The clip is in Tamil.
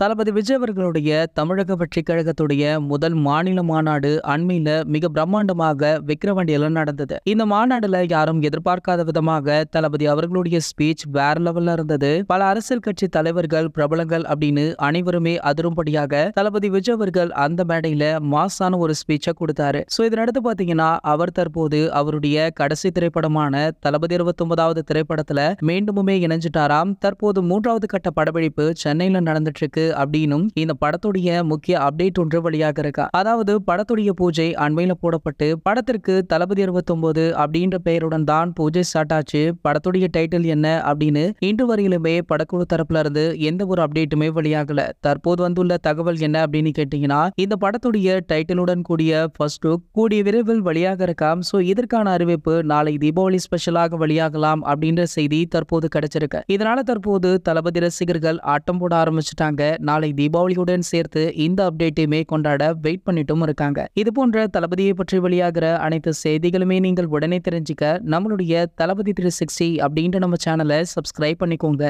தளபதி விஜய் அவர்களுடைய தமிழக வெற்றி கழகத்துடைய முதல் மாநில மாநாடு அண்மையில மிக பிரம்மாண்டமாக விக்கிரவாண்டியில நடந்தது. இந்த மாநாடுல யாரும் எதிர்பார்க்காத விதமாக தளபதி அவர்களுடைய ஸ்பீச் வேற லெவல்ல இருந்தது. பல அரசியல் கட்சி தலைவர்கள் பிரபலங்கள் அப்படின்னு அனைவருமே அதிரும்படியாக தளபதி விஜய் அவர்கள் அந்த மேடையில மாசான ஒரு ஸ்பீச்சை கொடுத்தாரு. சோ இதனடுத்து பாத்தீங்கன்னா அவர் தற்போது அவருடைய கடைசி திரைப்படமான தளபதி இருபத்தி ஒன்பதாவது திரைப்படத்துல மீண்டுமுமே இணைஞ்சிட்டாராம். தற்போது மூன்றாவது கட்ட படப்பிடிப்பு சென்னையில நடந்துட்டு இருக்கு. அப்படின்னும் இந்த படத்துடைய முக்கிய அப்டேட் ஒன்று வெளியாக இருக்கா. அதாவது படத்துடைய பூஜை அண்மையில போடப்பட்டு படத்திற்கு தளபதி இருபத்தி ஒன்பது அப்படின்ற பெயருடன் தான் பூஜை ஸ்டார்ட் ஆச்சு. படத்துடைய டைட்டில் என்ன அப்படின்னு இன்று வரையிலுமே படக்குழு தரப்புல இருந்து எந்த ஒரு அப்டேட்டுமே வெளியாகல. தற்போது வந்துள்ள தகவல் என்ன அப்படின்னு கேட்டீங்கன்னா இந்த படத்துடைய டைட்டிலுடன் கூடிய ஃபர்ஸ்ட் லுக் கூடிய விரைவில் வெளியாக இருக்காம். சோ இதற்கான அறிவிப்பு நாளை தீபாவளி ஸ்பெஷலாக வெளியாகலாம் அப்படின்ற செய்தி தற்போது கிடைச்சிருக்கு. இதனால தற்போது தளபதி ரசிகர்கள் ஆட்டம் போட ஆரம்பிச்சிட்டாங்க. நாளை தீபாவளியுடன் சேர்த்து இந்த அப்டேட்டையுமே கொண்டாட வெயிட் பண்ணிட்டும் இருக்காங்க. இது போன்ற தளபதியை பற்றி வெளியாகிற அனைத்து செய்திகளுமே நீங்கள் உடனே தெரிஞ்சுக்க நம்மளுடைய தளபதி த்ரீ சிக்ஸ்டி அப்படின்ற நம்ம சேனலை சப்ஸ்கிரைப் பண்ணிக்கோங்க.